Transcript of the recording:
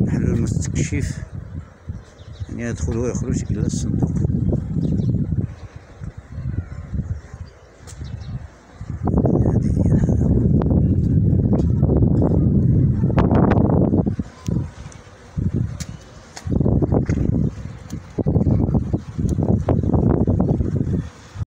بحال المستكشف. يعني يدخل ويخرج إلى الصندوق.